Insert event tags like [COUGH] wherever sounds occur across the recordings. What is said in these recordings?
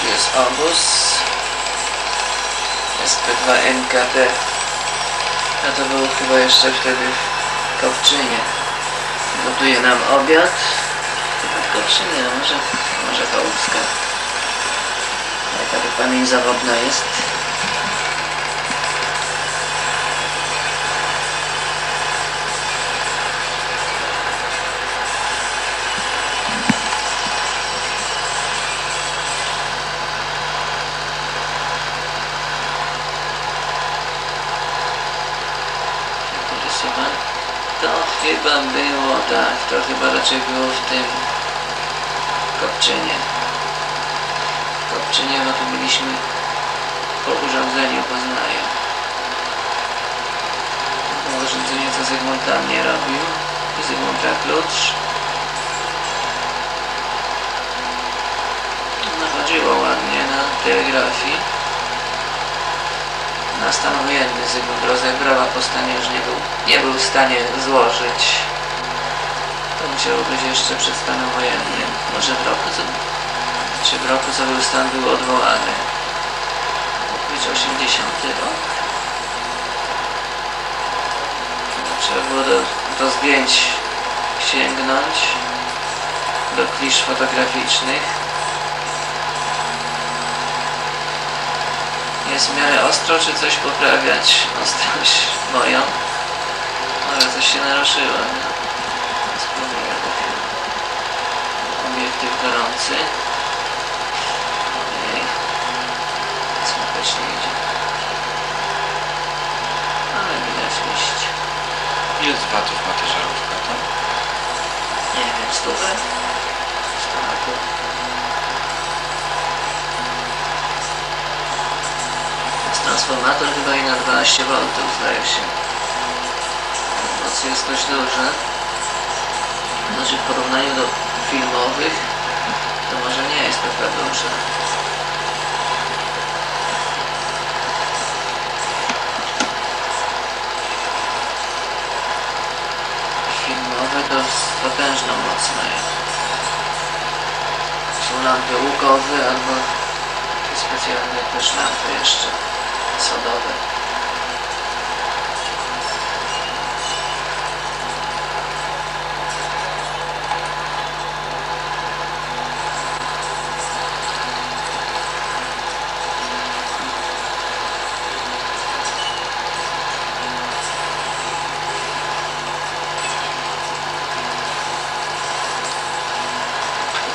Tu jest obóz. SP2 NKD. A to było chyba jeszcze wtedy w Kopczynie. Gotuje nam obiad. Chyba w Kopczynie, a może, może Chałupska. Jaka to pamięć zawodna jest. Rysowane. To chyba było, tak, to chyba raczej było w tym Kopczynie. W Kopczynie, no to byliśmy po urządzeniu Poznaju. To urządzenie, co Zygmunt tam nie robił. I Zygmunta klucz. No chodziło ładnie na telegrafii. Na stan wojenny Zygmunt rozebrał, a po stanie już nie był, nie był w stanie złożyć. To musiało być jeszcze przed stanem wojennym. Może w roku, co, czy w roku, co był stan, był odwołany. Mógł być 80 rok. Trzeba było do, do zdjęć sięgnąć, do klisz fotograficznych. Jest w miarę ostro, czy coś poprawiać? Ostrość moją. Może coś się naruszyło. Spróbuję filmu. Obiektyw gorący. Ojej. Smacznie idzie. Ale widać liść. Ile z watów ma ta żarówka, to? Nie wiem, stówę? Stówę. Jest transformator chyba i na 12 V zdaje się. Moc jest dość duża. Znaczy w porównaniu do filmowych to może nie jest taka duża. Filmowe to z potężną moc mają. Są lampy łukowe albo specjalne też lampy jeszcze cazzo dopo.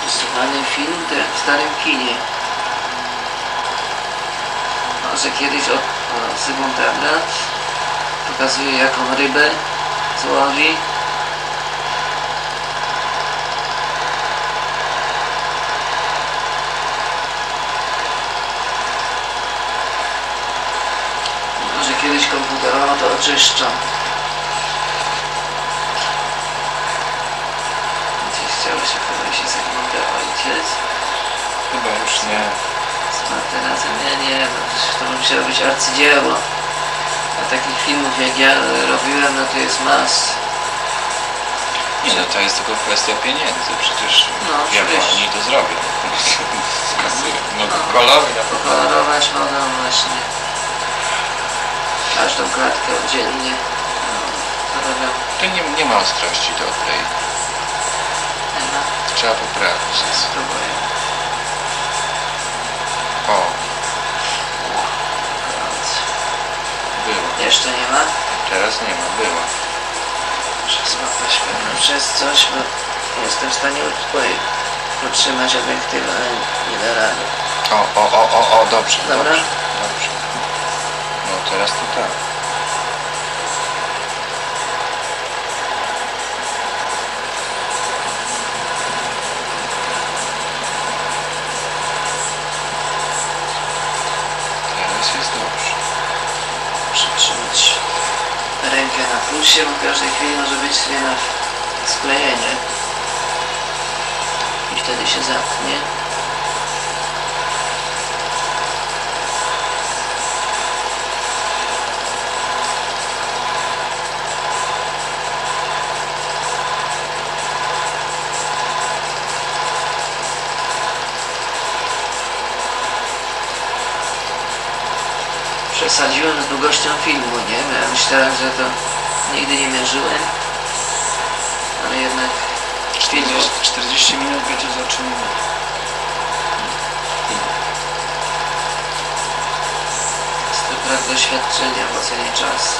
Stanno in fine, stanno in fine. Może kiedyś od o, Zygmunt Ernat pokazuje jaką rybę złowi. Może kiedyś komputerowo to oczyszczą. Gdzieś chciało się chyba się Zygmunta ojciec. Chyba już nie. Z Martynazem, nie, nie, no, to by musiało być arcydzieło. A takich filmów jak ja robiłem, no to jest mas. Nie, no to jest tylko kwestia pieniędzy. Przecież No, oczywiście. oni to zrobią. Skasują. [LAUGHS] No No. kolory na pewno. Pokolorować mogą właśnie każdą klatkę oddzielnie. No. To nie, nie ma ostrości dobrej. Nie ma. Trzeba poprawić. Spróbuję. O, było. Jeszcze nie ma? Teraz nie ma. Było. Muszę złapać pewno przez coś, bo nie jestem w stanie utrzymać obiektywa, ale nie da rady. O, o, o, o, o, dobrze. Dobra. Dobrze. dobrze. No teraz to tak. Muszę trzymać rękę na pulsie, bo w każdej chwili może być zmiana sklejenie. I wtedy się zamknie. Przesadziłem z długością filmu, nie? Ja myślałem, że to nigdy nie mierzyłem, ale jednak film 40, 40 minut wiecie za 3 minuty. jest to brak doświadczenia w ocenie czasu.